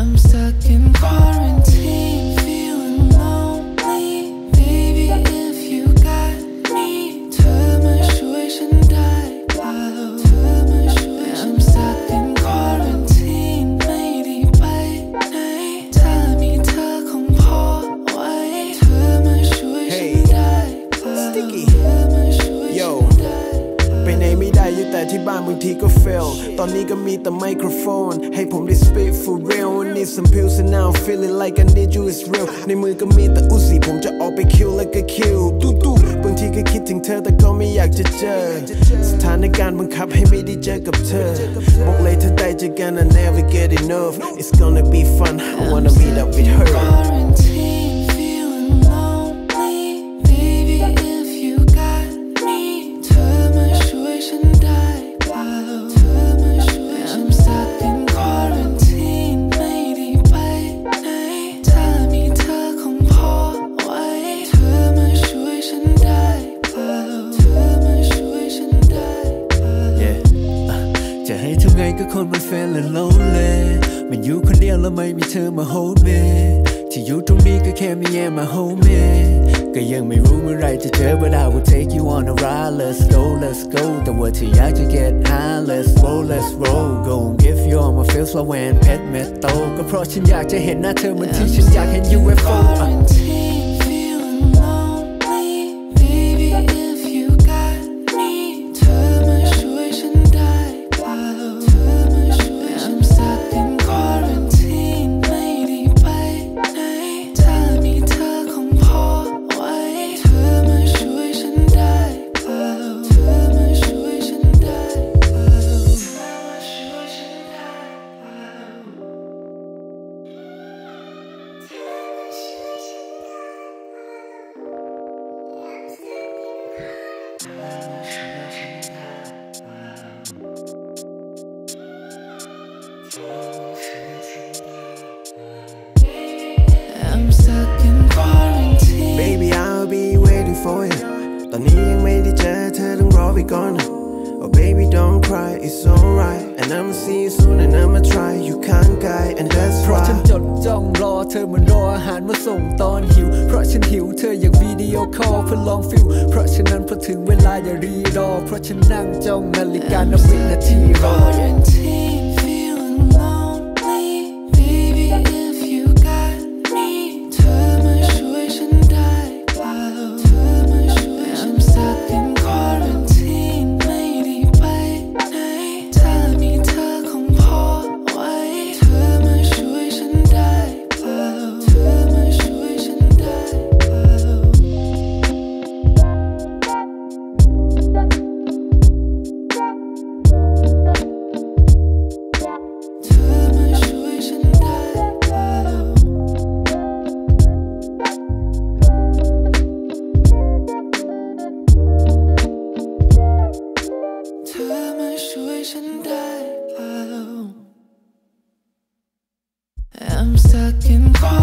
I'm stuck in quarantine, ที่บ้านบางทีก็ fail ตอนนี้ก็มีแต่ไมโครโฟน ให้ผมได้ spit for real I need some pills and now I'm feeling like I need you is real ในมือก็มีแต่อุซี่ผมจะออกไป kill แล้วก็ kill ตู้ตู้บางทีก็คิดถึงเธอแต่ก็ไม่อยากจะเจอ สถานการณ์บังคับให้ไม่ได้เจอกับเธอ บอกเลยถ้าได้เจอกัน I never get enough It's gonna be fun I wanna meet up with her จะให้ทำไงก็คนมัน feeling lonely มันอยู่คนเดียวแล้วไม่มีเธอมา hold me ที่อยู่ตรงนี้ก็แค่มีแย่มา hold me ก็ยังไม่รู้เมื่อไหรจะเจอ but I will take you on a ride let's go let's go แต่ว่าที่อยากจะ get high let's roll let's roll go and give you all my feels like when pet metal ก็เพราะฉันอยากจะเห็นหน้าเธอเหมือนที่ฉันอยากเห็น UFO I'm stuck in quarantine. Baby I'll be waiting for you ตอนนี้ยังไม่ได้เจอเธอต้องรอไปก่อน Oh baby don't cry it's alright And I'ma see you soon and I'ma try you can't guide and that's เพราะ why ฉันจดจ้องรอเธอเหมือนรออาหารมาส่งตอนหิว เพราะฉันหิวเธออยากวิดีโอคอลเพื่อลอง feel เพราะฉะนั้นพอถึงเวลาอย่ารีรอ เพราะฉันนั่งจ้องนาฬิกานับวินาทีรอ เธอมาช่วยฉันได้เปล่า I'm stuck in quarantine